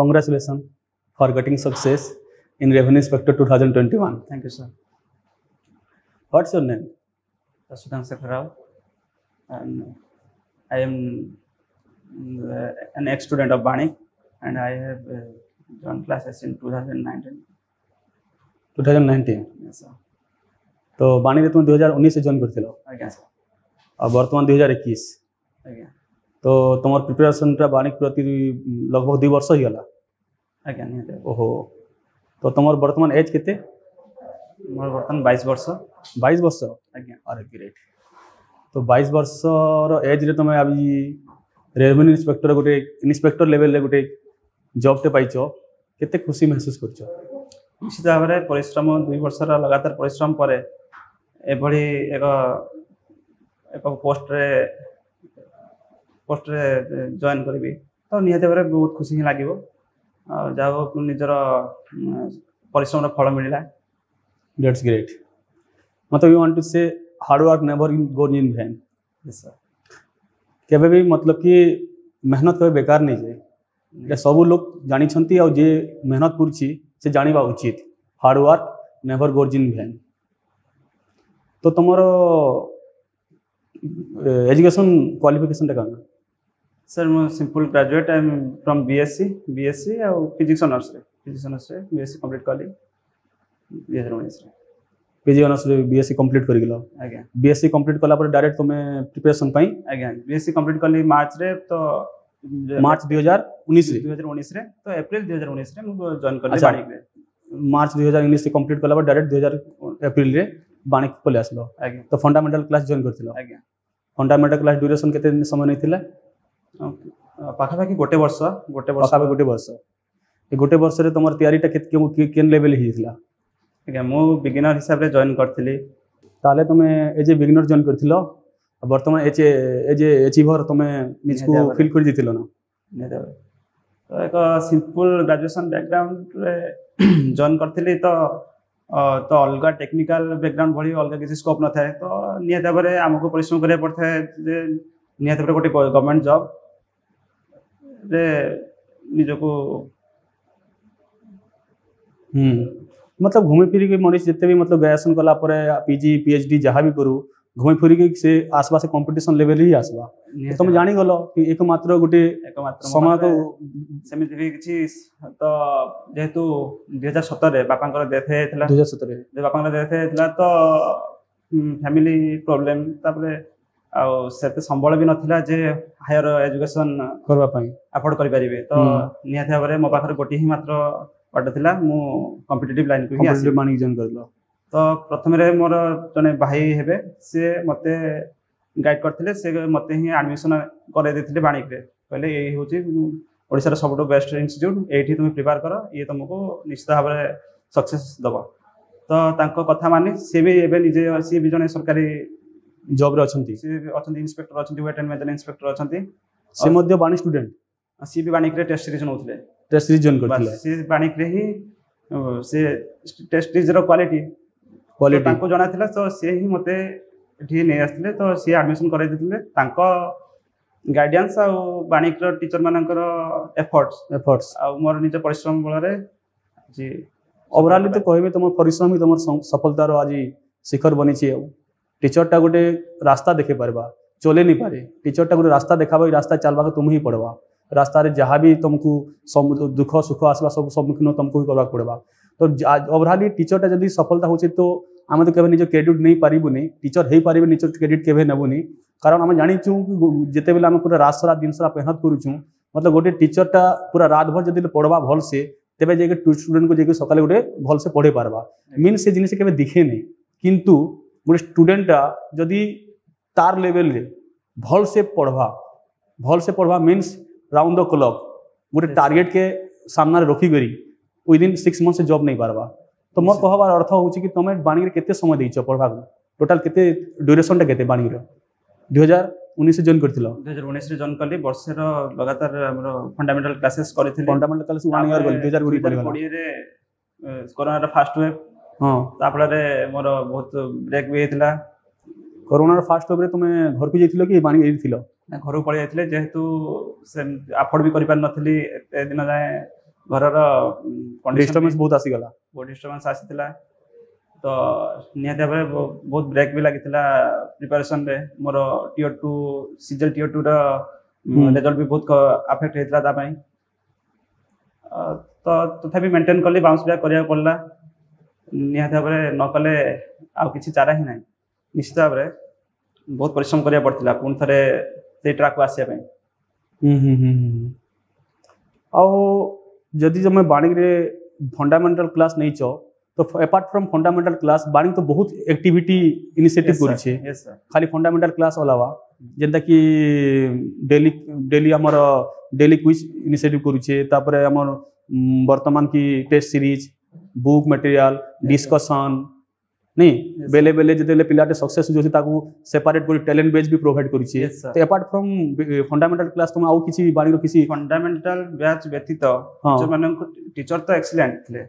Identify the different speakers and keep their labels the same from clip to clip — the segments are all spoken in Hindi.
Speaker 1: congratulations for getting success in Revenue Inspector 2021.
Speaker 2: Thank you, sir.
Speaker 1: What's your name?
Speaker 2: Sukhan Sekharao. And I am an ex-student of Bani and I have joined classes in 2019.
Speaker 1: 2019?
Speaker 2: Yes, sir.
Speaker 1: तो बाणी में तुम 2019 से ज्वाइन करते हो अब वर्तमान 2021
Speaker 2: हज़ार
Speaker 1: तो तुम प्रिपेरेसन वाणिज्य प्रति लगभग दु वर्ष ही गला ओहो तो तुम बर्तमान एज के बर्तमान
Speaker 2: बैश वर्ष
Speaker 1: बैश वर्ष तो बैश वर्ष रज रे तुम अभी रेवेन्यू इन्स्पेक्टर गोटे इन्स्पेक्टर लेवल गोटे जबटे पाइ के खुशी महसूस कर
Speaker 2: निश्चित भाव में पिश्रम दु वर्ष लगातार पिश्रम पर एक पोस्ट पोस्ट जॉन करी तो निहत भाव बहुत खुशी ही लगे जहा निजर पिश्रम फल मिलला
Speaker 1: that's great but you want to say hard work never in goes in vain के मतलब कि मेहनत कभी बेकार नहीं जाए सब लोग जानी और जे मेहनत करुच्ची जानवा उचित hard work never goes in vain तो तुम एजुकेशन क्वालिफिकेशन क्वाफिकेसन क्या
Speaker 2: सर मु simple graduate I am from BSc BSc uh physics honours रे फिजिक्स ऑनर्स रे बीएससी कंप्लीट करली
Speaker 1: पीजी ऑनर्स रे बीएससी कंप्लीट कर गेलो
Speaker 2: आ
Speaker 1: बीएससी कंप्लीट कला पर डायरेक्ट तुम्हें प्रिपरेशन पई आ
Speaker 2: गया बीएससी कंप्लीट करली मार्च रे तो मार्च
Speaker 1: 2019
Speaker 2: 2019 रे तो अप्रैल 2019 रे मु जॉइन करले बाणिक रे
Speaker 1: मार्च 2019 से कंप्लीट कला पर डायरेक्ट 2000 अप्रैल रे बाणिक पले आसलो
Speaker 2: आ गया
Speaker 1: तो फंडामेंटल क्लास जॉइन करथिलो
Speaker 2: आ गया
Speaker 1: फंडामेंटल क्लास ड्यूरेशन केते समय नै थिला
Speaker 2: ପାଖାପାଖି ଗୋଟେ ବର୍ଷ ଗୋଟେ ବର୍ଷ ଗୋଟେ
Speaker 1: ବର୍ଷ ଏ ଗୋଟେ ବର୍ଷରେ ତୁମର ତିଆରିଟା କେତେ କେନ୍ ଲେଭେଲ ହେଇଥିଲା
Speaker 2: ଆଜ୍ଞା ମୁଁ ବିଗିନର ହିସାବରେ ଜଏନ୍ କରିଥିଲି
Speaker 1: ତାହେଲେ ତୁମେ ଏଜ୍ ଏ ବିଗିନର ଜଏନ୍ କରିଥିଲ ବର୍ତ୍ତମାନ ଏଜ୍ ଏଜ୍ ଏ ଏଚିଭର ତୁମେ ନିଜକୁ ଫିଲ୍ କରିଦେଇଥିଲ ନା
Speaker 2: ଏକ ସିମ୍ପଲ୍ ଗ୍ରାଜୁଏସନ୍ ବ୍ୟାକ୍ଗ୍ରାଉଣ୍ଡରେ ଜଏନ୍ କରିଥିଲି ତ ତ ଅଲଗା ଟେକ୍ନିକାଲ ବ୍ୟାକ୍ଗ୍ରାଉଣ୍ଡ ଭଳି ଅଲଗା କିଛି ସ୍କୋପ୍ ନଥାଏ ତ ନିହାତି ଭାବରେ ଆମକୁ ପରିଶ୍ରମ କରିବାକୁ ପଡ଼ିଥାଏ ଯେ ନିହାତି ଭାବରେ ଗୋଟେ ଗଭର୍ଣ୍ଣମେଣ୍ଟ ଜବ୍ ରେ ନିଜକୁ
Speaker 1: ମତଲବ ଘୁମି ଫିରିକି ମଣିଷ ଯେତେ ବି ମତଲବ ଗ୍ରାଜୁଏସନ୍ କଲା ପରେ P G P H D ଯାହା ବି କରୁ ଘୁମି ଫିରିକି ସେ ଆସ୍ବା ସେ କମ୍ପିଟିସନ୍ ଲେଭେଲ୍ ହିଁ ଆସ୍ବା
Speaker 2: ତମେ
Speaker 1: ଜାଣିଗଲ କି ଏକମାତ୍ର ଗୋଟେ
Speaker 2: ଏକମାତ୍ର ସମାଜ ସେମିତି ବି କିଛି ତ ଯେହେତୁ ଦୁଇ ହଜାର ସତରରେ ବାପାଙ୍କର ଡେଥ୍ ହେଇଥିଲା
Speaker 1: ଦୁଇ ହଜାର ସତରରେ
Speaker 2: ବାପାଙ୍କର ଡେଥ୍ ହେଇଥିଲା ତ ଫ୍ୟାମିଲି ପ୍ରୋବ୍ଲେମ୍ ତାପରେ ଆଉ ସେତେ ସମ୍ବଳ ବି ନଥିଲା ଯେ ହାୟର ଏଜୁକେସନ୍
Speaker 1: କରିବା ପାଇଁ
Speaker 2: ଆଫୋର୍ଡ କରିପାରିବେ ତ ନିହାତି ଭାବରେ ମୋ ପାଖରେ ଗୋଟିଏ ହିଁ ମାତ୍ର ବାଟ ଥିଲା ମୁଁ କମ୍ପିଟେଟିଭ୍ ଲାଇନ୍କୁ ହିଁ ଆସିଲି
Speaker 1: ମାନେ ଏକ୍ଜାମ୍ କରିଦେଲ
Speaker 2: ତ ପ୍ରଥମରେ ମୋର ଜଣେ ଭାଇ ହେବେ ସିଏ ମୋତେ ଗାଇଡ଼ କରିଥିଲେ ସେ ମୋତେ ହିଁ ଆଡ଼ମିସନ୍ କରାଇ ଦେଇଥିଲେ ବାଣିକରେ କହିଲେ ଏଇ ହେଉଛି ଓଡ଼ିଶାର ସବୁଠୁ ବେଷ୍ଟ ଇନଷ୍ଟିଚ୍ୟୁଟ୍ ଏଇଠି ତୁମେ ପ୍ରିପେୟାର କର ଇଏ ତୁମକୁ ନିଶ୍ଚିତ ଭାବରେ ସକ୍ସେସ୍ ଦେବ ତ ତାଙ୍କ କଥା ମାନି ସିଏ ବି ଏବେ ନିଜେ ସିଏ ବି ଜଣେ ସରକାରୀ
Speaker 1: जॉब रे अछंती
Speaker 2: से अछंती इंस्पेक्टर अछंती वेट एंड मेंटेनेंस इंस्पेक्टर अछंती
Speaker 1: से मध्य बाणी स्टूडेंट
Speaker 2: से भी बाणी रे टेस्ट सीरीज नउथले
Speaker 1: टेस्ट सीरीज जॉइन करथले
Speaker 2: से बाणी रे ही से टेस्ट सीरीज रो क्वालिटी क्वालिटी
Speaker 1: तांको
Speaker 2: जणाथिला तो से ही मते एठी नै आसले तो से एडमिशन करै दथिले तांको गाइडेंस आ बाणी रे टीचर मानकर एफर्ट्स
Speaker 1: एफर्ट्स
Speaker 2: आ मोर निजे परिश्रम बल रे जे ओवरऑल तो
Speaker 1: कहबे तुम परिश्रम ही तुम सफलता रो आज शिखर बनी छी ଟିଚରଟା ଗୋଟେ ରାସ୍ତା ଦେଖେଇପାରିବା ଚଲେଇ ନେଇପାରେ ଟିଚରଟା ଗୋଟେ ରାସ୍ତା ଦେଖାବା ଏଇ ରାସ୍ତା ଚାଲବାକୁ ତୁମେ ହିଁ ପଡ଼ବା ରାସ୍ତାରେ ଯାହା ବି ତୁମକୁ ଦୁଃଖ ସୁଖ ଆସିବା ସବୁ ସମ୍ମୁଖୀନ ତୁମକୁ ହିଁ କରିବାକୁ ପଡ଼ବା ତ ଓଭରାଲି ଟିଚରଟା ଯଦି ସଫଳତା ହେଉଛି ତ ଆମେ ତ କେବେ ନିଜ କ୍ରେଡିଟ୍ ନେଇପାରିବୁନି ଟିଚର ହେଇପାରିବେ ନିଜ କ୍ରେଡିଟ୍ କେବେ ନେବୁନି କାରଣ ଆମେ ଜାଣିଛୁ ଯେତେବେଳେ ଆମେ ପୁରା ରାତ ସାରା ଦିନ ସାରା ମେହନତ କରୁଛୁ ମତଲବ ଗୋଟେ ଟିଚରଟା ପୁରା ରାତ ଭର ଯଦି ପଢ଼ବା ଭଲସେ ତେବେ ଯାଇକି ଷ୍ଟୁଡେଣ୍ଟକୁ ଯାଇକି ସକାଳେ ଗୋଟେ ଭଲସେ ପଢ଼େଇ ପାରବା ମିନ୍ ସେ ଜିନିଷ କେବେ ଦିଖେନି କିନ୍ତୁ গোটে স্টুডেন্টটা যদি তার লেভেলে ভলসে পড়বা ভলসে পড়বা মিন্স রাউন্ড দ ক্লক গোটে টার্গেটকে সামনারে রখিকি উইদিন সিক্স মন্থসে জব নেই পারবা তো মোর কহবার অর্থ হচ্ছে কি তুমি বাণীরে কেতে সময় দিয়েছ পড়বাকে টোটাল কেতে ড্যুরেসনটা কেতে বাণীর দুই হাজার উনিশে জয়েন করেছিল
Speaker 2: দুই হাজার উনিশে জয়েন কলি বর্ষের লগাতার আমার ফন্ডামেন্টাল ক্লাসেস করেছিল
Speaker 1: ফন্ডামেন্টাল ক্লাস ওয়ান ইয়ার গলি দুই হাজার
Speaker 2: কোড়িয়ে করোনার ফার্স্ট ওয়েভ
Speaker 1: ହଁ
Speaker 2: ତାଫଳରେ ମୋର ବହୁତ ବ୍ରେକ୍ ବି ହେଇଥିଲା
Speaker 1: କରୋନାର ଫାର୍ଷ୍ଟ ୱେଭ୍ରେ ତୁମେ ଘରକୁ ଯାଇଥିଲ କି ବାଣି ଯାଇଥିଲ
Speaker 2: ଘରକୁ ପଳେଇ ଯାଇଥିଲେ ଯେହେତୁ ସେ ଆଫୋର୍ଡ ବି କରିପାରିନଥିଲି ଏତେ ଦିନ ଯାଏଁ ଘରର ଡିଷ୍ଟର୍ବାନ୍ସ
Speaker 1: ବହୁତ ଆସିଗଲା
Speaker 2: ବହୁତ ଡିଷ୍ଟର୍ବାନ୍ସ ଆସିଥିଲା ତ ନିହାତି ଭାବରେ ବହୁତ ବ୍ରେକ୍ ବି ଲାଗିଥିଲା ପ୍ରିପାରେସନ୍ରେ ମୋର ଟିଅର୍ ଟୁ ସିଜଲ୍ ଟିଅର୍ ଟୁର ରେଜଲ୍ଟ ବି ବହୁତ ଆଫେକ୍ଟ ହେଇଥିଲା ତା ପାଇଁ ତ ତଥାପି ମେଣ୍ଟେନ୍ କଲି ବାଉନ୍ସ ବ୍ୟାକ୍ କରିବାକୁ ପଡ଼ିଲା ନିହାତି ଭାବରେ ନ କଲେ ଆଉ କିଛି ଚାରା ହିଁ ନାହିଁ ନିଶ୍ଚିତ ଭାବରେ ବହୁତ ପରିଶ୍ରମ କରିବାକୁ ପଡ଼ିଥିଲା ପୁଣି ଥରେ ସେଇ ଟ୍ରାକ୍କୁ ଆସିବା ପାଇଁ
Speaker 1: ଆଉ ଯଦି ତମେ ବାଣୀରେ ଫଣ୍ଡାମେଣ୍ଟାଲ କ୍ଲାସ୍ ନେଇଛ তো অ্যাপার্ট ফ্রম ফান্ডামেন্টাল ক্লাস বাণী তো বহুত অ্যাক্টিভিটি ইনিশিয়েটিভ করেছে খালি ফান্ডামেন্টাল ক্লাস অলাবা যেটা কি ডেলি ডেলি আমার ডেলি কুইজ ইনিশিয়েটিভ করুছে তারপরে আমার বর্তমান কি test series book material discussion ନାଇଁ ବେଲେ ବେଲେ ଯେତେବେଳେ ପିଲାଟେ ସକ୍ସେସ୍ ହେଉଛି ତାକୁ ସେପାରେଟ୍ କରି ଟ୍ୟାଲେଣ୍ଟ ବେଜ୍ ବି ପ୍ରୋଭାଇଡ୍ କରିଛି ତ ଏପାର୍ଟ ଫ୍ରମ୍ ଫଣ୍ଡାମେଣ୍ଟାଲ କ୍ଲାସ୍ ତମେ ଆଉ କିଛି ବାଣୀର କିଛି
Speaker 2: ଫଣ୍ଡାମେଣ୍ଟାଲ ବ୍ୟାଚ୍ ବ୍ୟତୀତ ମାନଙ୍କୁ ଟିଚର ତ ଏକ୍ସିଲେଣ୍ଟ ଥିଲେ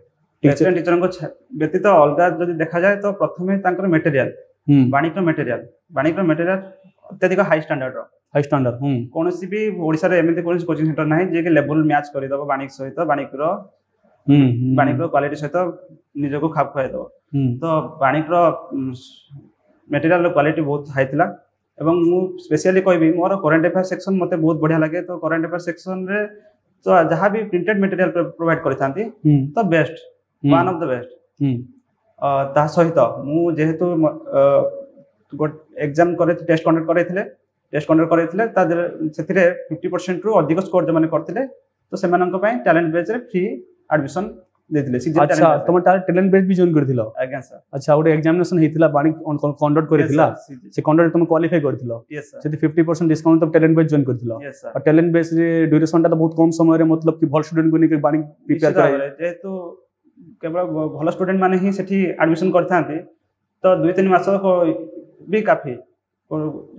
Speaker 1: ଏକ୍ସିଲେଣ୍ଟ
Speaker 2: ଟିଚରଙ୍କ ବ୍ୟତୀତ ଅଲଗା ଯଦି ଦେଖାଯାଏ ତ ପ୍ରଥମେ ତାଙ୍କର ମେଟେରିଆଲ୍ ବାଣିଜ୍ୟ ମେଟେରିଆଲ୍ ବାଣିଜ୍ୟ ମେଟେରିଆଲ୍ ଅତ୍ୟଧିକ ହାଇ ଷ୍ଟାଣ୍ଡାର୍ଡର
Speaker 1: ହାଇ ଷ୍ଟାଣ୍ଡାର୍ଡ
Speaker 2: କୌଣସି ବି ଓଡ଼ିଶାରେ ଏମିତି କୌଣସି କୋଚିଂ ସେଣ୍ଟର ନାହିଁ ଯିଏକି ଲେବୁଲ୍ ମ୍ୟାଚ୍ କରିଦେବ ବାଣିଜ୍ୟ ସହିତ ବାଣିଜ୍ୟର
Speaker 1: ପାଣିର
Speaker 2: କ୍ୱାଲିଟି ସହିତ ନିଜକୁ ଖାପ ଖୁଆଇଦେବ ତ ପାଣିର ମେଟେରିଆଲର କ୍ୱାଲିଟି ବହୁତ ହାଇ ଥିଲା ଏବଂ ମୁଁ ସ୍ପେସିଆଲି କହିବି ମୋର କରେଣ୍ଟ ଆଫେୟାର ସେକ୍ସନ ମୋତେ ବହୁତ ବଢ଼ିଆ ଲାଗେ ତ କରେଣ୍ଟ ଆଫେୟାର ସେକ୍ସନରେ ତ ଯାହା ବି ପ୍ରିଣ୍ଟେଡ୍ ମେଟେରିଆଲ ପ୍ରୋଭାଇଡ କରିଥାନ୍ତି ତ best
Speaker 1: one
Speaker 2: of the best ତାହା ସହିତ ମୁଁ ଯେହେତୁ ଏକ୍ଜାମ କରି ଟେଷ୍ଟ କଣ୍ଡକ୍ଟ କରାଇଥିଲେ ଟେଷ୍ଟ କଣ୍ଡକ୍ଟ କରାଇଥିଲେ ତା ସେଥିରେ ଫିଫ୍ଟି ପରସେଣ୍ଟରୁ ଅଧିକ ସ୍କୋର ଯେଉଁମାନେ କରିଥିଲେ ତ ସେମାନଙ୍କ ପାଇଁ ଟ୍ୟାଲେଣ୍ଟ ବେଜ୍ରେ ଫ୍ରି ଆଡ଼ମିସନ ଦେଇଥିଲେ ଆଚ୍ଛା
Speaker 1: ତମେ ତାର ଟ୍ୟାଲେଣ୍ଟ ବେସ୍ ବି ଜଏନ୍ କରିଥିଲ
Speaker 2: ଆଜ୍ଞା ସାର୍
Speaker 1: ଆଚ୍ଛା ଗୋଟେ ଏକ୍ସାମିନେସନ ହେଇଥିଲା ବାଣୀ କଣ୍ଡକ୍ଟ କରିଥିଲା ସେ କଣ୍ଡକ୍ଟ ତମେ କ୍ୱାଲିଫାଇ କରିଥିଲ ସେଠି ଫିଫ୍ଟି ପରସେଣ୍ଟ ଡିସକାଉଣ୍ଟ ତମେ ଟ୍ୟାଲେଣ୍ଟ ବେସ୍ ଜଏନ୍ କରିଥିଲ ଆଉ ଟ୍ୟାଲେଣ୍ଟ ବେସ୍ ରେ ଡ୍ୟୁରେସନଟା ତ ବହୁତ କମ୍ ସମୟରେ ମତଲବ କି ଭଲ ଷ୍ଟୁଡେଣ୍ଟକୁ ନେଇକି ବାଣୀ ପ୍ରିପେୟାର କରାଏ
Speaker 2: ଯେହେତୁ କେବଳ ଭଲ ଷ୍ଟୁଡେଣ୍ଟ ମାନେ ହିଁ ସେଠି ଆଡ଼ମିସନ କରିଥାନ୍ତି ତ ଦୁଇ ତିନି ମାସ ବି କାଫି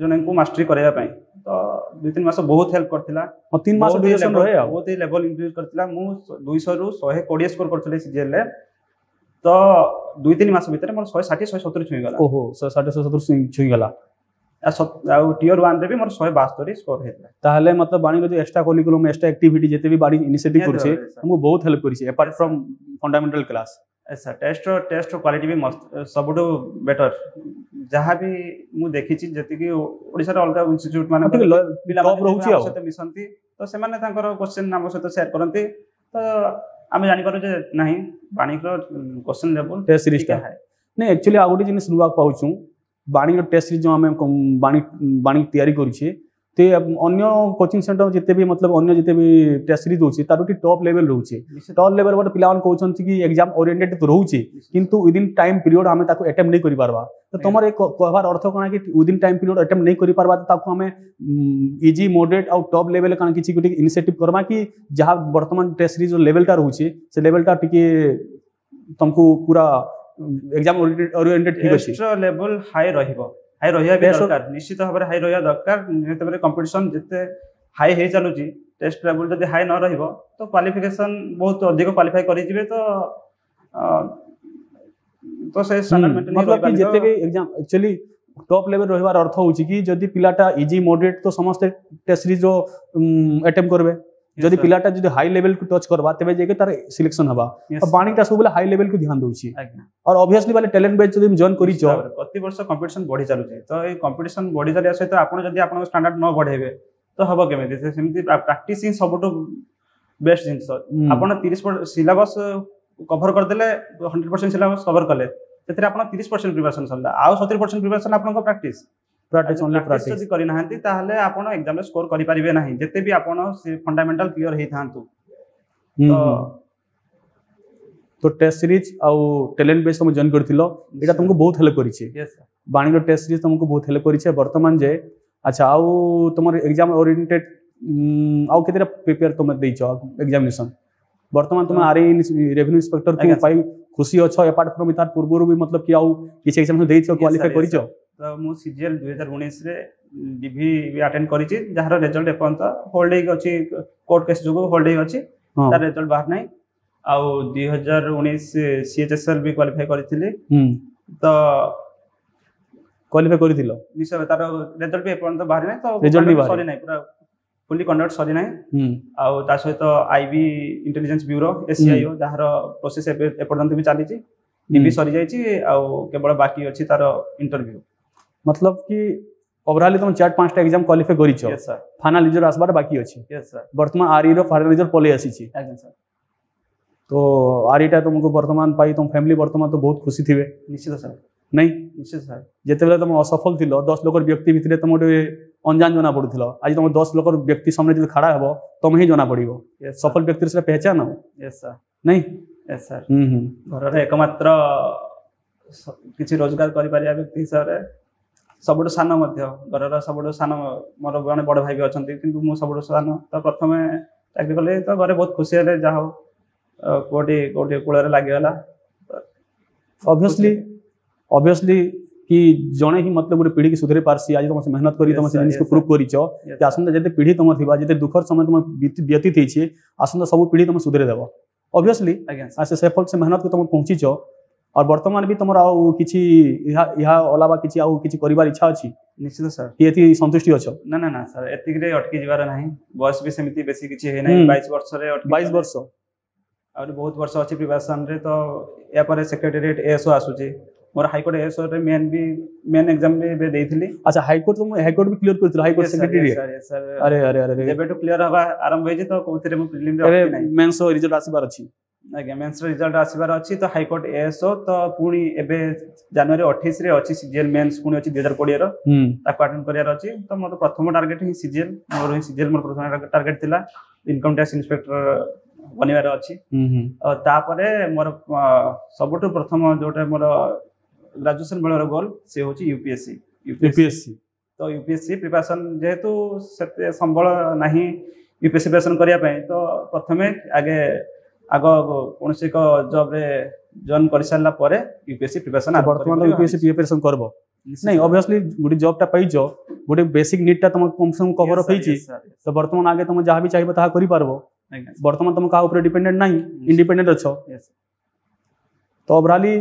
Speaker 2: ଜଣଙ୍କୁ ମାଷ୍ଟରୀ କରାଇବା ପାଇଁ ତ ଦୁଇ ତିନି ମାସ ବହୁତ ହେଲ୍ପ କରିଥିଲା
Speaker 1: ମୋ ତିନି ମାସ ଡ୍ୟୁରେସନ୍ ରହେ ଆଉ
Speaker 2: ବହୁତ ଲେଭଲ୍ ଇନକ୍ରିଜ୍ କରିଥିଲା ମୁଁ ଦୁଇଶହରୁ ଶହେ କୋଡ଼ିଏ ସ୍କୋର କରିଥିଲି ସିଜିଏଲ୍ରେ ତ ଦୁଇ ତିନି ମାସ ଭିତରେ ମୋର ଶହେ ଷାଠିଏ ଶହେ ସତୁରି ଛୁଇଁଗଲା
Speaker 1: ଓହୋ ଶହେ ଷାଠିଏ ଶହେ ସତୁରି ଛୁଇଁଗଲା
Speaker 2: ଆଉ ଟିୟର ୱାନ୍ରେ ବି ମୋର ଶହେ ବାସ୍ତରି ସ୍କୋର ହେଇଥିଲା
Speaker 1: ତାହେଲେ ମତଲବ ବାଣୀର ଯେଉଁ ଏକ୍ସଟ୍ରା କରିକୁଲମ୍ ଏକ୍ସଟ୍ରା ଆକ୍ଟିଭିଟି ଯେତେ ବି ବାଣୀ ଇନିସିଏଟିଭ୍ କରୁଛି ଆମକୁ ବହୁତ ହେଲ୍ପ କରିଛି ଏପାର୍ଟ ଫ୍ରମ୍ ଫଣ୍ଡାମେଣ୍ଟାଲ କ୍ଲାସ୍
Speaker 2: ଆଚ୍ଛା ଟେଷ୍ଟର ଟେଷ୍ଟର କ୍ୱାଲିଟି ବି ମସ୍ତ ସବୁଠୁ ବେଟର ଯାହା ବି ମୁଁ ଦେଖିଛି ଯେତିକି ଓଡ଼ିଶାର ଅଲଗା ଇନଷ୍ଟିଚ୍ୟୁଟ୍ ମାନେ ପିଲାମାନେ ରହୁଛି ଆଉ ସହିତ ମିଶନ୍ତି ତ ସେମାନେ ତାଙ୍କର କ୍ୱେଶ୍ଚିନ୍ ଆମ ସହିତ ସେୟାର କରନ୍ତି ତ ଆମେ ଜାଣିପାରୁ ଯେ ନାହିଁ ବାଣୀର କ୍ୱେଶ୍ଚିନ୍ ଲେବୁଲ୍ ଟେଷ୍ଟ ସିରିଜ୍ଟା
Speaker 1: ନାଇଁ ଆକ୍ଚୁଆଲି ଆଉ ଗୋଟେ ଜିନିଷ ନୂଆ ପାଉଛୁ ବାଣୀର ଟେଷ୍ଟ ସିରିଜ୍ ଯେଉଁ ଆମେ ବାଣୀ ବାଣୀ ତିଆରି କରୁଛେ ते अन्य कोचिंग सेंटर जिते भी मतलब अन्य जिते भी टेस्ट सीरीज होची तारो की टॉप लेवल रहूची टॉप लेवल पर पिलावन कोचन की एग्जाम ओरिएंटेड तो रहूची किंतु विद टाइम पीरियड हमें ताको अटेम्प्ट नहीं करी पारवा तो तुम्हारे कहवार अर्थ कौन है कि विद टाइम पीरियड अटेम्प्ट नहीं करी पारवा ताको हमें इजी मॉडरेट और टॉप लेवल कान किसी को इनिशिएटिव करवा कि जहां वर्तमान टेस्ट सीरीज लेवलटा रहूची से लेवलटा टिके तुमको पूरा एग्जाम ओरिएंटेड ठीक अछि
Speaker 2: एक्स्ट्रा लेवल हाई रहिबो ହାଇ ରହିବା ବି ଦରକାର ନିଶ୍ଚିତ ଭାବରେ ହାଇ ରହିବା ଦରକାର ନିହାତି ଭାବରେ କମ୍ପିଟିସନ୍ ଯେତେ ହାଇ ହେଇ ଚାଲୁଛି ଟେଷ୍ଟ ଲେବୁଲ୍ ଯଦି ହାଇ ନ ରହିବ ତ କ୍ୱାଲିଫିକେସନ୍ ବହୁତ ଅଧିକ କ୍ୱାଲିଫାଇ କରିଯିବେ ତ ତ ସେ ଯେତେ ବି
Speaker 1: ଏକ୍ଜାମ୍ ଆକ୍ଚୁଆଲି ଟପ୍ ଲେଭେଲ୍ ରହିବାର ଅର୍ଥ ହେଉଛି କି ଯଦି ପିଲାଟା ଇଜି ମଡରେଟ୍ ତ ସମସ୍ତେ ଟେଷ୍ଟ ସିରିଜ୍ର ଆଟେମ୍ପ କରିବେ
Speaker 2: যদি
Speaker 1: পিলাটা যদি হাই লেভেল কু টচ করবা তবে যাইকে তার সিলেকশন হবা আর বাণীটা সবুলে হাই লেভেল কু ধ্যান দউছি আর অবভিয়াসলি মানে ট্যালেন্ট বেস যদি জয়েন করিছো
Speaker 2: প্রতি বর্ষ কম্পিটিশন বড়ি চালুছে তো এই কম্পিটিশন বড়ি চালিয়া সহিত আপন যদি আপন স্ট্যান্ডার্ড ন বড়াইবে তো হব কেমিতি সেমিতি প্র্যাকটিস ইন সবটু বেস্ট জিনিস আপন 30 সিলেবাস কভার করদেলে 100% সিলেবাস কভার কলে সেতে আপন 30% প্রিপারেশন সরলা আউ 70% প্রিপারেশন আপনক প্র্যাকটিস
Speaker 1: ପ୍ରାକ୍ଟିସ୍ ଓନ୍ଲି ପ୍ରାକ୍ଟିସ୍ ଯଦି
Speaker 2: କରିନାହାନ୍ତି ତାହେଲେ ଆପଣ ଏକ୍ଜାମ୍ରେ ସ୍କୋର କରିପାରିବେ ନାହିଁ ଯେତେ ବି ଆପଣ ଫଣ୍ଡାମେଣ୍ଟାଲ କ୍ଲିଅର ହେଇଥାନ୍ତୁ
Speaker 1: ତ ଟେଷ୍ଟ ସିରିଜ ଆଉ ଟ୍ୟାଲେଣ୍ଟ ବେସ୍ ତୁମେ ଜଏନ୍ କରିଥିଲ ଏଇଟା ତୁମକୁ ବହୁତ ହେଲ୍ପ କରିଛି ବାଣୀର ଟେଷ୍ଟ ସିରିଜ ତୁମକୁ ବହୁତ ହେଲ୍ପ କରିଛି ବର୍ତ୍ତମାନ ଯେ ଆଚ୍ଛା ଆଉ ତୁମର ଏକ୍ଜାମ୍ ଓରିଏଣ୍ଟେଡ୍ ଆଉ କେତେଟା ପ୍ରିପେୟାର ତୁମେ ଦେଇଛ ଏକ୍ଜାମିନେସନ୍ ବର୍ତ୍ତମାନ ତୁମେ ଆର୍ ରେଭେନ୍ୟୁ ଇନ୍ସପେକ୍ଟର ପାଇଁ ଖୁସି ଅଛ ଏପାର୍ଟ ଫ୍ରମ୍ ତାର ପୂର୍ବରୁ ବି ମତଲବ କି ଆଉ କିଛି ଏକ୍ଜାମିନେସନ୍ ଦେଇଛ କ୍ୱାଲିଫାଏ କରିଛ
Speaker 2: ତ ମୁଁ ସି ଜି ଏଲ୍ ଦୁଇ ହଜାର ଉଣେଇଶରେ ଡିଭି ବି ଆଟେଣ୍ଡ କରିଛି ଯାହାର ରେଜଲ୍ଟ ଏପର୍ଯ୍ୟନ୍ତ ହୋଲ୍ଡ ହେଇକି ଅଛି କୋର୍ଟ କେସ୍ ଯୋଗୁଁ ହୋଲ୍ଡ ହେଇକି ଅଛି
Speaker 1: ତାର
Speaker 2: ରେଜଲ୍ଟ ବାହାର ନାହିଁ ଆଉ ଦୁଇ ହଜାର ଉଣେଇଶ ସିଏଚ୍ଏସ୍ଏଲ୍ ବି କ୍ୱାଲିଫାଏ କରିଥିଲି ତ
Speaker 1: କ୍ୱାଲିଫାଏ କରିଥିଲ
Speaker 2: ନିଶ୍ଚୟ ତାର ରେଜଲ୍ଟ ବି ଏପର୍ଯ୍ୟନ୍ତ ବାହାରି ନାହିଁ ତ ରେଜଲ୍ଟ ବି ସରି ନାହିଁ ପୁରା ফুলি কন্ডক্ট সরি না আউ তা সহিত আইবি ଇଣ୍ଟେଲିଜେନ୍ସ ବ୍ୟୁରୋ এসিআইও ଯାହାର ପ୍ରୋସେସ୍ ଏବେ ଏପର୍ଯ୍ୟନ୍ତ ବି ଚାଲିଛି
Speaker 1: ଡିବି
Speaker 2: ସରିଯାଇଛି ଆଉ କେବଳ ବାକି ଅଛି ତାର ଇଣ୍ଟରଭ୍ୟୁ
Speaker 1: मतलब कि ओवरऑल तुम चार पांच टा एग्जाम क्वालिफाई करी छो
Speaker 2: यस सर
Speaker 1: फाइनल रिजल्ट आसबार बाकी अछि
Speaker 2: यस सर
Speaker 1: वर्तमान आरई रो फाइनल रिजल्ट पले आसी छि
Speaker 2: एकदम सर
Speaker 1: तो आरई टा तुमको वर्तमान पाई तुम फैमिली वर्तमान तो बहुत खुशी थिवे
Speaker 2: निश्चित सर
Speaker 1: नहीं
Speaker 2: निश्चित सर
Speaker 1: जते बेला तुम असफल थिलो 10 लोकर व्यक्ति भितरे तुम अनजान जना पड़ आज तुम 10 लोकर व्यक्ति सामने जे खड़ा हबो तुम ही जना पड़िबो
Speaker 2: यस सफल
Speaker 1: व्यक्ति से पहचान हो
Speaker 2: यस सर
Speaker 1: नहीं
Speaker 2: यस सर
Speaker 1: हम्म हम्म
Speaker 2: घर रे एकमात्र किछ रोजगार करि पारिया व्यक्ति सर सब सान घर सब सान मोर जो बड़ भाई अच्छा कि सब सान तो प्रथम चाकरी कले तो घर बहुत खुशी हेल्ले जा हूँ पुटी कौटे कूल लगेगला
Speaker 1: अभीयसली अभीयसली कि जड़े ही मतलब गोटे पीढ़ी की सुधरी पार्सी आज तुम से मेहनत कर प्रूफ कर पीढ़ी तुम थी जिते दुखर समय तुम व्यतीत होती आसंता सब पीढ़ी तुम सुधरी देव अभीयसली मेहनत को तुम पहुंची আর বর্তমান বি তোমার আউ কিছু ইহা ইহা অলাবা কিছু আউ কিছু করিবার ইচ্ছা আছে
Speaker 2: নিশ্চিত স্যার
Speaker 1: কি এতি সন্তুষ্টি অছ
Speaker 2: না না না স্যার এতিকরে অটকি যাবার নাই বয়স বি সেমিতি বেশি কিছু হে নাই 22 বর্ষরে 22 বর্ষ আর বহুত বর্ষ আছে প্রিপারেশন রে তো এ পরে সেক্রেটারিয়েট এসও আসুছে ମୋର ହାଇକୋର୍ଟ ଏସରେ ମେନ୍ ବି ମେନ୍ ଏକ୍ଜାମ ବି ଏବେ ଦେଇଥିଲି
Speaker 1: ଆଚ୍ଛା ହାଇକୋର୍ଟ ତ ମୁଁ ହାଇକୋର୍ଟ ବି କ୍ଲିୟର କରିଥିଲି ହାଇକୋର୍ଟ
Speaker 2: ସେକ୍ରେଟାରୀ ଆରେ
Speaker 1: ଆରେ ଆରେ
Speaker 2: ଯେବେଠୁ କ୍ଲିୟର ହେବା ଆରମ୍ଭ ହେଇଛି ତ କୋଉଥିରେ ମୁଁ ପ୍ରିଲିମ୍ ରେ
Speaker 1: ମେନ୍ସ ରିଜଲ୍ଟ ଆସିବାର ଅଛି
Speaker 2: ଆଜ୍ଞା ମେନ୍ସ ରିଜଲ୍ଟ ଆସିବାର ଅଛି ତ ହାଇକୋର୍ଟ ଏଏସ୍ଓ ତ ପୁଣି ଏବେ ଜାନୁଆରୀ ଅଠେଇଶରେ ଅଛି ସିଜିଏଲ୍ ମେନ୍ସ ପୁଣି ଅଛି ଦୁଇ ହଜାର କୋଡ଼ିଏର ତାକୁ ଆଟେଣ୍ଡ କରିବାର ଅଛି ତ ମୋର ପ୍ରଥମ ଟାର୍ଗେଟ୍ ହିଁ ସିଜିଏଲ୍ ମୋର ହିଁ ସିଜିଏଲ୍ ମୋର ପ୍ରଥମ ଟାର୍ଗେଟ୍ ଥିଲା ଇନକମ୍ ଟ୍ୟାକ୍ସ ଇନ୍ସପେକ୍ଟର ବନିବାର ଅଛି ତାପରେ ମୋର ସବୁଠୁ ପ୍ରଥମ ଯୋଉଟା ମୋର ग्राजुएसन बेल गोल सी हूँ यूपीएससी यूपीएससी तो यूपीएससी प्रिपेरेसन जेहेतु से संबल ना यूपीएससी प्रिपेरेसन करने तो प्रथम आगे आग कौन एक जब्रे जॉन कर सारापर यूपीएससी प्रिपेसन यूपीएससी
Speaker 1: प्रिपेरेसन कर
Speaker 2: नहीं
Speaker 1: ऑब्वियसली पाइज गोटे बेसिक निड्टा तुम कम से कम कवर अफ हो तो बर्तमान आगे तुम जहाँ भी चाहिए ताहा बर्तमान तुम क्या डिपेडेंट ना इंडिपेडेंट अच तो ओभराली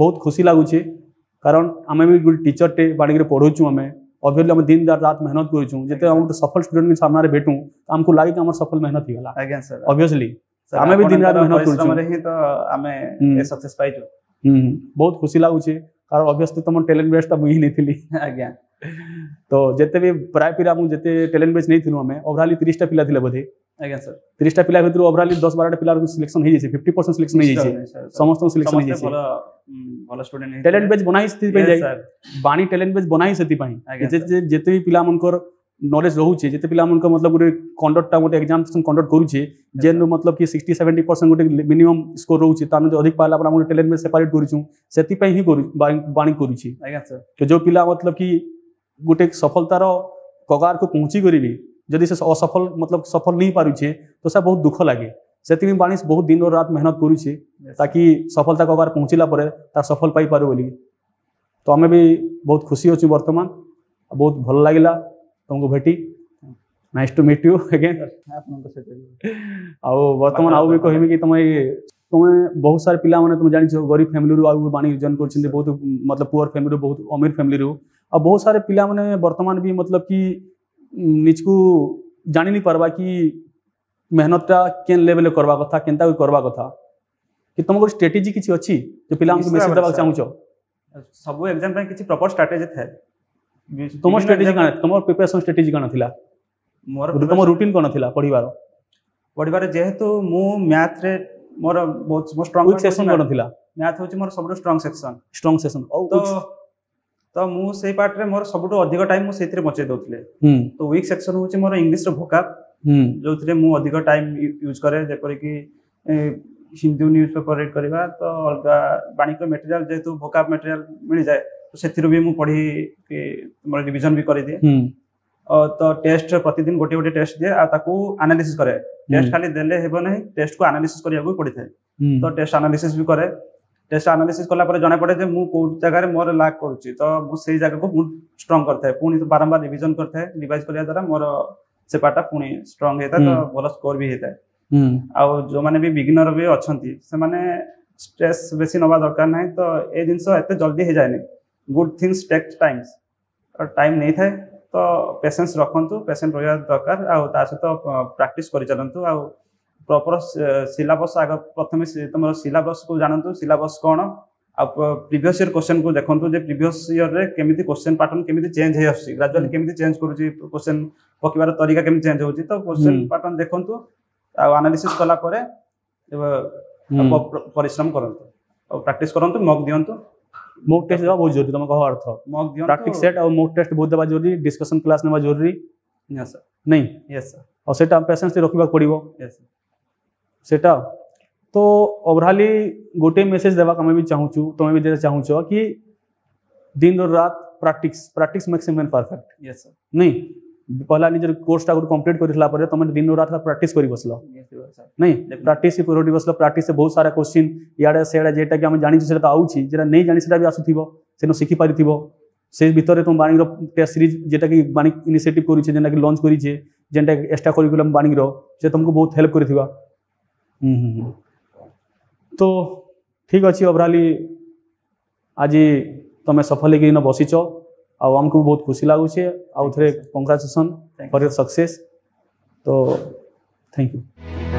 Speaker 1: ବହୁତ ଖୁସି ଲାଗୁଛି କାରଣ ଆମେ ବି ଗୋଟେ ଟିଚରଟେ ବାଡ଼ିକିରି ପଢ଼ଉଛୁ ଆମେ ଅଭିଅସ୍ଲି ଆମେ ଦିନ ରାତ ମେହନତ କରୁଛୁ ଯେତେ ଆମେ ଗୋଟେ ସଫଳ ଷ୍ଟୁଡେଣ୍ଟଙ୍କ ସାମ୍ନାରେ ଭେଟୁ ଆମକୁ ଲାଗେ କି ଆମର ସଫଳ ମେହନତ ହେଇଗଲା
Speaker 2: ଆଜ୍ଞା ସାର୍
Speaker 1: ଅଭିଅସ୍ଲି
Speaker 2: ଆମେ ବି ଦିନ ରାତ ମେହନତ କରୁଛୁ ହିଁ ତ ଆମେ ସକ୍ସେସ୍ ପାଇଛୁ
Speaker 1: ବହୁତ ଖୁସି ଲାଗୁଛି କାରଣ ଅଭିଅସ୍ଲି ତମ ଟ୍ୟାଲେଣ୍ଟ ବେସ୍ଟା ମୁଁ ହିଁ ନେଇଥିଲି
Speaker 2: ଆଜ୍ଞା
Speaker 1: ତ ଯେତେ ବି ପ୍ରାୟ ପିଲା ମୁଁ ଯେତେ ଟ୍ୟାଲେଣ୍ଟ ବେସ୍ ନେଇଥିଲୁ ଆମେ ଓଭରାଲି ତିରିଶଟା ପିଲା ଥିଲେ ବୋଧେ
Speaker 2: ଆଜ୍ଞା ସାର୍
Speaker 1: ତିରିଶଟା ପିଲା ଭିତରୁ ଓଭରାଲି ଦଶ ବାରଟା ପିଲାର ସିଲେକ୍ସନ ହେଇଯାଇଛି ଫିଫ୍ଟି ପରସେଣ୍ଟ ସିଲେକ୍ସନ ହେଇଯାଇଛି
Speaker 2: ସମସ୍ତଙ୍କ ସିଲେକ୍ସନ ହେଇଯାଇଛି ଭଲ ଷ୍ଟୁଡେଣ୍ଟ ଟ୍ୟାଲେଣ୍ଟ
Speaker 1: ବେଚ୍ ବନାଇ ସେଥିପାଇଁ ଯାଇ ବାଣୀ ଟ୍ୟାଲେଣ୍ଟ ବେଚ୍ ବନାଇ ସେଥିପାଇଁ ଯେତେ ବି ପିଲାମାନଙ୍କର ନଲେଜ ରହୁଛି ଯେତେ ପିଲାମାନଙ୍କ ମତଲବ ଗୋଟେ କଣ୍ଡକ୍ଟଟା ଗୋଟେ ଏକ୍ଜାମିନେସନ୍ କଣ୍ଡକ୍ଟ କରୁଛି ଯେନ୍ ମତଲବ କି ସିକ୍ସଟି ସେଭେଣ୍ଟି ପରସେଣ୍ଟ ଗୋଟେ ମିନିମମ୍ ସ୍କୋର ରହୁଛି ତା ମଧ୍ୟ ଅଧିକ ପାଇଲା ପରେ ଆମେ ଟ୍ୟାଲେଣ୍ଟ ବେଚ୍ ସେପାରେଟ୍ କରୁଛୁ ସେଥିପାଇଁ ହିଁ କରୁ ବାଣୀ କରୁଛି
Speaker 2: ଆଜ୍ଞା ସାର୍
Speaker 1: ଯେଉଁ ପିଲା ମତଲବ କି ଗୋଟେ ସଫଳତାର କଗାରକୁ ପହଞ୍ଚି କରିବି ଯଦି ସେ ଅସଫଳ ମତଲବ ସଫଳ ନେଇ ପାରୁଛେ ତ ସେ ବହୁତ ଦୁଃଖ ଲାଗେ से बाणी बहुत दिन रात मेहनत करुचे
Speaker 2: ताकि
Speaker 1: सफलता कबार पहुँचला सफल पाईपर बोल तो आम भी बहुत खुशी अच्छे बर्तमान बहुत भल लगे तुमको भेटी nice to meet you again आर्तमान आउ भी कहमी कि तुम तुम बहुत सारे पिला मैंने तुम जान गरीब फैमिली रू आगे बाणी जेन कर बहुत मतलब पुअर फैमिली बहुत अमीर फैमिली आ बहुत सारे पिला मैंने बर्तमान भी मतलब कि निज को जान नहीं पार्बा कि मेहनत केन लेवल करवा कथा केनता करवा कथा कि तुमको स्ट्रेटेजी किसी अच्छी जो पिला को मेसेज देबा चाहू छ
Speaker 2: सब एग्जाम पे किसी प्रॉपर स्ट्रेटेजी थे तुम स्ट्रेटेजी का
Speaker 1: तुम प्रिपरेशन स्ट्रेटेजी का नथिला
Speaker 2: मोर तुम रूटीन
Speaker 1: को नथिला पढिबार
Speaker 2: पढिबार जेहेतु मु मैथ रे मोर बहुत मोर स्ट्रांग सेक्शन को
Speaker 1: नथिला
Speaker 2: मैथ होची मोर सबटो स्ट्रांग सेक्शन
Speaker 1: स्ट्रांग सेक्शन तो
Speaker 2: तो मु सेई पार्ट रे मोर सबटो अधिक टाइम मु सेतिर बचे दोथिले
Speaker 1: हम
Speaker 2: तो वीक सेक्शन होची मोर इंग्लिश रो भोकाब
Speaker 1: जो
Speaker 2: थे मुझे अधिक टाइम यूज कै जपरिक हिंदू न्यूज पेपर रेड करवा तो अलग बाणिक मेटेरियाल जेहतु भोका मेटेरियाल मिल जाए तो से भी मुझे पढ़ी कि मोर रिविजन भी करदे तो टेस्ट प्रतिदिन गोटे गोटे टेस्ट दिए आनालीस कै टेस्ट खाली देने ना टेस्ट को आनालीस करा पड़ता है
Speaker 1: तो
Speaker 2: टेस्ट आनालीस भी कै टेस्ट आनालीस कला जना पड़े मुझे जगह मोर लाक करुच्ची तो मुझे जगह को स्ट्रंग करें पुणी बारंबार रिविजन करें रिभाइज करा द्वारा मोर सेपाटा पुणी स्ट्रंग होता है तो भल स्कोर भी होता है आ जो माने भी बिगिनर भी अच्छा से माने स्ट्रेस बेसी नवा दरकार ना तो ये जिनस एत जल्दी हो जाए good things take times time नहीं था तो पेसेंस रखु पेसेंट रहा दरकार आसत प्राक्ट कर चलत आ प्रपर सिलस आग प्रथम तुम सिलस को जानतु सिलस कौन आ प्रिभस इयर क्वेश्चन को देखते प्रिभस इयर में कमी क्वेश्चन पार्टन केमी चेंज हो ग्राजुआल केमी चेंज करोश्चे पकवार तरीका କେମିତି चेंज ହଉଛି तो क्वेश्चन पैटर्न देखंतु आ एनालिसिस कला परे परिश्रम करंतु और प्रैक्टिस करंतु मॉक दियंतु मॉक टेस्ट देवा
Speaker 1: बहुत जरूरी तुम कहो अर्थ
Speaker 2: मॉक दियंतु प्रैक्टिस
Speaker 1: सेट और मॉक टेस्ट बहुत देवा जरूरी डिस्कशन क्लास नेवा जरूरी
Speaker 2: यस सर
Speaker 1: नहीं
Speaker 2: यस सर
Speaker 1: और सेटा पेशेंस रखिबा पड़िबो
Speaker 2: यस
Speaker 1: सेटा तो ओवरऑली गोटे मेसेज देवा कमे भी चाहू छु तुम्हें भी दे चाहू छु कि दिन और रात practice practice maximum perfect
Speaker 2: yes sir
Speaker 1: नहीं कहला निजर कोर्स टा कम्प्लीट कर सला परे दिन रात प्राक्ट कर बसलो नहीं प्राक्ट ही पूरा बसलो प्रैक्टिस से बहुत सारा क्वेश्चन याडे सेडा जेटा के हम जानि छै सेटा आउ भी आसुथिबो सेनो सिखि से भितर तुम बाणी टेस्ट सीरीज जेटा कि बाणी इनिशिएटिव करू छै जेना कि लॉन्च करी करिकुलम बाणी से तुमको बहुत हेल्प करथिबा तो ठीक अच्छे ओवरऑल आज तुम सफल बसीच आमको बहुत खुशी लगुच आउ थे कंग्राचुलेसन फर सक्से तो थैंक यू